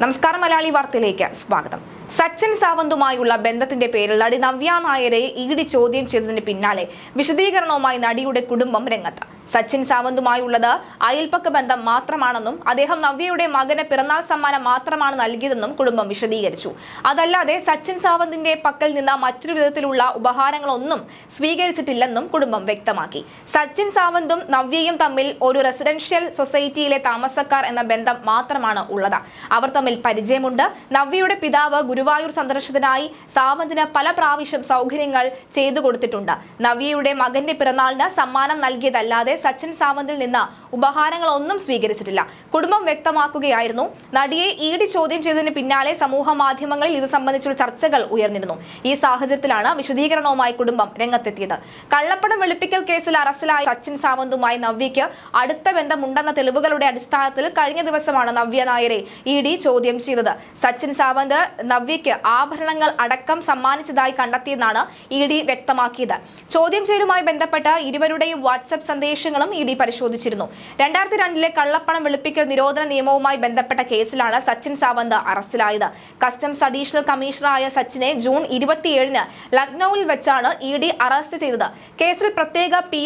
നമസ്കാരം മലയാളി വാർത്തയിലേക്ക് സ്വാഗതം. സച്ചിൻ സാവന്തുമായുള്ള ബന്ധത്തിന്റെ പേരിൽ നടി നവ്യ നായരെ ഇടി ചോദ്യം ചെയ്തതിന് പിന്നാലെ വിശദീകരണവുമായി നടിയുടെ കുടുംബം രംഗത്ത്. സച്ചിൻ സാവന്തുമായുള്ളത് അയൽപ്പക്ക ബന്ധം മാത്രമാണെന്നും അദ്ദേഹം നവ്യയുടെ മകന് പിറന്നാൾ സമ്മാനം മാത്രമാണ് നൽകിയതെന്നും കുടുംബം വിശദീകരിച്ചു. അതല്ലാതെ സച്ചിൻ സാവന്തിന്റെ പക്കൽ നിന്ന് മറ്റൊരു വിധത്തിലുള്ള ഉപഹാരങ്ങളൊന്നും സ്വീകരിച്ചിട്ടില്ലെന്നും കുടുംബം വ്യക്തമാക്കി. സച്ചിൻ സാവന്തും നവ്യയും തമ്മിൽ ഒരു റെസിഡൻഷ്യൽ സൊസൈറ്റിയിലെ താമസക്കാർ എന്ന ബന്ധം മാത്രമാണ് ഉള്ളത്. അവർ തമ്മിൽ പരിചയമുണ്ട്. നവ്യയുടെ പിതാവ് ഗുരുവായൂർ സന്ദർശനത്തിനായി സാവന്തിന് പല പ്രാവശ്യം സൗകര്യങ്ങൾ ചെയ്തു കൊടുത്തിട്ടുണ്ട്. നവ്യയുടെ മകന്റെ പിറന്നാളിന് സമ്മാനം നൽകിയതല്ലാതെ സച്ചിൻ സാവന്തിൽ നിന്ന് ഉപഹാരങ്ങളൊന്നും സ്വീകരിച്ചിട്ടില്ല. കുടുംബം വ്യക്തമാക്കുകയായിരുന്നു. നടിയെ ഇ ഡി ചോദ്യം ചെയ്തതിന് പിന്നാലെ സമൂഹ മാധ്യമങ്ങളിൽ ഇത് സംബന്ധിച്ചുള്ള ചർച്ചകൾ ഉയർന്നിരുന്നു. ഈ സാഹചര്യത്തിലാണ് വിശദീകരണവുമായി കുടുംബം രംഗത്തെത്തിയത്. കള്ളപ്പണം വെളുപ്പിക്കൽ കേസിൽ അറസ്റ്റിലായ സച്ചിൻ സാവന്തുമായി നവ്യയ്ക്ക് അടുത്ത ബന്ധമുണ്ടെന്ന തെളിവുകളുടെ അടിസ്ഥാനത്തിൽ കഴിഞ്ഞ ദിവസമാണ് നവ്യ നായരെ ഇ ഡി ചോദ്യം ചെയ്തത്. സച്ചിൻ സാവന്ത് നവ്യയ്ക്ക് ആഭരണങ്ങൾ അടക്കം സമ്മാനിച്ചതായി കണ്ടെത്തിയെന്നാണ് ഇ ഡി വ്യക്തമാക്കിയത്. ചോദ്യം ചെയ്യലുമായി ബന്ധപ്പെട്ട് ഇരുവരുടെയും വാട്സ്ആപ്പ് സന്ദേശങ്ങളും ഇ ഡി പരിശോധിച്ചിരുന്നു. രണ്ടായിരത്തി രണ്ടിലെ കള്ളപ്പണം വെളുപ്പിക്കൽ നിരോധന നിയമവുമായി ബന്ധപ്പെട്ട കേസിലാണ് സച്ചിൻ സാവന്ത് അറസ്റ്റിലായത്. കസ്റ്റംസ് അഡീഷണൽ കമ്മീഷണറായ സച്ചിനെ ജൂൺ ഇരുപത്തിയേഴിന് ലക്നൌവിൽ വെച്ചാണ് ഇ ഡി അറസ്റ്റ് ചെയ്തത്. കേസിൽ പ്രത്യേക പി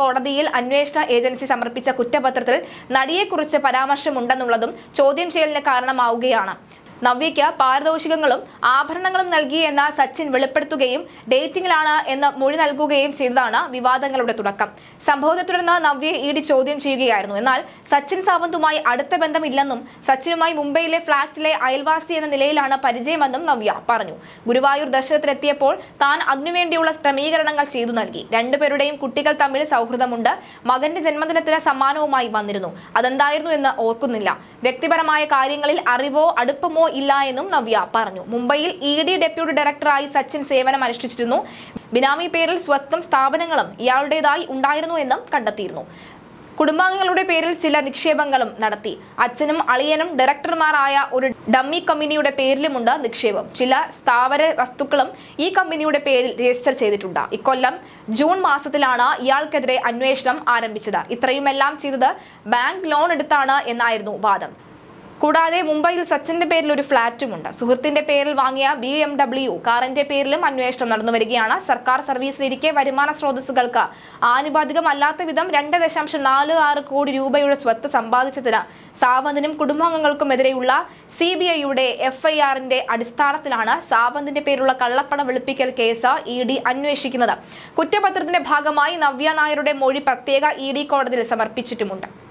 കോടതിയിൽ അന്വേഷണ ഏജൻസി സമർപ്പിച്ച കുറ്റപത്രത്തിൽ നടിയെക്കുറിച്ച് പരാമർശമുണ്ടെന്നുള്ളതും ചോദ്യം ചെയ്യലിന് കാരണമാവുകയാണ്. നവ്യയ്ക്ക് പാരിതോഷികങ്ങളും ആഭരണങ്ങളും നൽകി എന്ന സച്ചിൻ വെളിപ്പെടുത്തുകയും ഡേറ്റിംഗിലാണ് എന്ന് മൊഴി നൽകുകയും ചെയ്തതാണ് വിവാദങ്ങളുടെ തുടക്കം. സംഭവത്തെ തുടർന്ന് നവ്യയെ ഇ ചോദ്യം ചെയ്യുകയായിരുന്നു. എന്നാൽ സച്ചിൻ സാവന്തുമായി അടുത്ത ബന്ധമില്ലെന്നും സച്ചിനുമായി മുംബൈയിലെ ഫ്ളാറ്റിലെ അയൽവാസി എന്ന നിലയിലാണ് പരിചയമെന്നും നവ്യ പറഞ്ഞു. ഗുരുവായൂർ ദർശനത്തിനെത്തിയപ്പോൾ താൻ അതിനുവേണ്ടിയുള്ള ക്രമീകരണങ്ങൾ ചെയ്തു നൽകി. രണ്ടുപേരുടെയും കുട്ടികൾ തമ്മിൽ സൗഹൃദമുണ്ട്. മകന്റെ ജന്മദിനത്തിന് സമ്മാനവുമായി വന്നിരുന്നു. അതെന്തായിരുന്നു എന്ന് ഓർക്കുന്നില്ല. വ്യക്തിപരമായ കാര്യങ്ങളിൽ അറിവോ അടുപ്പമോ ഇല്ല എന്നും നവ്യ പറഞ്ഞു. മുംബൈയിൽ ഇ ഡി ഡെപ്യൂട്ടി ഡയറക്ടറായി സച്ചിൻ സേവനം അനുഷ്ഠിച്ചിരുന്നു. ബിനാമി പേരിൽ സ്വത്തും സ്ഥാപനങ്ങളും ഇയാളുടേതായി ഉണ്ടായിരുന്നു എന്നും കണ്ടെത്തിയിരുന്നു. കുടുംബാംഗങ്ങളുടെ പേരിൽ ചില നിക്ഷേപങ്ങളും നടത്തി. അച്ഛനും അളിയനും ഡയറക്ടർമാരായ ഒരു ഡമ്മി കമ്പനിയുടെ പേരിലുമുണ്ട് നിക്ഷേപം. ചില സ്ഥാവര വസ്തുക്കളും ഈ കമ്പനിയുടെ പേരിൽ രജിസ്റ്റർ ചെയ്തിട്ടുണ്ട്. ഇക്കൊല്ലം ജൂൺ മാസത്തിലാണ് ഇയാൾക്കെതിരെ അന്വേഷണം ആരംഭിച്ചത്. ഇത്രയുമെല്ലാം ചെയ്തത് ബാങ്ക് ലോൺ എടുത്താണ് എന്നായിരുന്നു വാദം. കൂടാതെ മുംബൈയിൽ സച്ചിന്റെ പേരിൽ ഒരു ഫ്ളാറ്റുമുണ്ട്. സുഹൃത്തിന്റെ പേരിൽ വാങ്ങിയ ബി എം ഡബ്ല്യു കാറിന്റെ പേരിലും അന്വേഷണം നടന്നു വരികയാണ്. സർക്കാർ സർവീസിലിരിക്കെ വരുമാന സ്രോതസ്സുകൾക്ക് ആനുപാതികമല്ലാത്ത വിധം രണ്ട് ദശാംശം നാല് ആറ് കോടി രൂപയുടെ സ്വത്ത് സമ്പാദിച്ചതിന് സാവന്തിനും കുടുംബാംഗങ്ങൾക്കുമെതിരെയുള്ള സി ബി ഐയുടെ എഫ്ഐആറിന്റെ അടിസ്ഥാനത്തിലാണ് സാവന്തിന്റെ പേരിലുള്ള കള്ളപ്പണ വെളുപ്പിക്കൽ കേസ് ഇ ഡി അന്വേഷിക്കുന്നത്. കുറ്റപത്രത്തിന്റെ ഭാഗമായി നവ്യ നായരുടെ മൊഴി പ്രത്യേക ഇ ഡി കോടതിയിൽ സമർപ്പിച്ചിട്ടുമുണ്ട്.